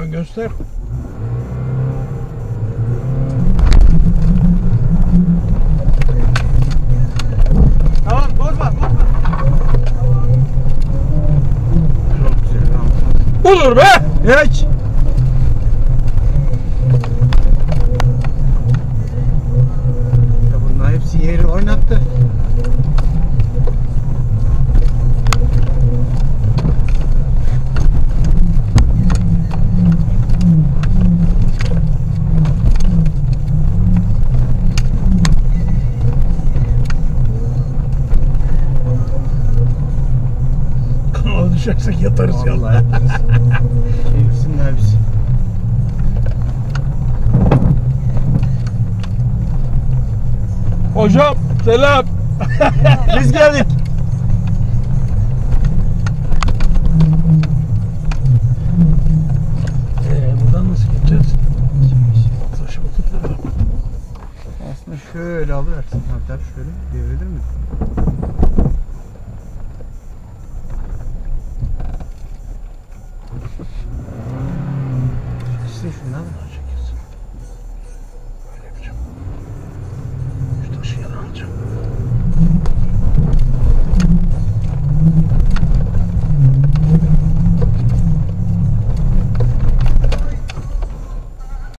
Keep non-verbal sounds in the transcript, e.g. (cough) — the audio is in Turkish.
Yön göster. Tamam bozma bozma. Olur be. Hiç. Ya bunlar hepsi yeri oynattı. Düşersek yatarız ya. Vallahi yaparız. Çevirsinler (laughs) bizi. Hocam selam. (laughs) Biz geldik. Ee, buradan nasıl gideceğiz? Aslında şöyle alıversin. Hatta şöyle devrilir mi? なんだ